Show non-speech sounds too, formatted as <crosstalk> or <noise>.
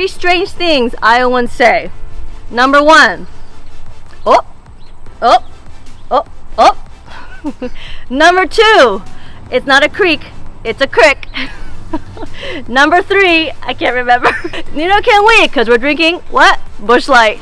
Three strange things Iowans say. Number one, oh, oh, oh, oh. <laughs> Number two, it's not a creek, it's a crick. <laughs> Number three, I can't remember. <laughs> You can't wait because we're drinking what? Busch Light.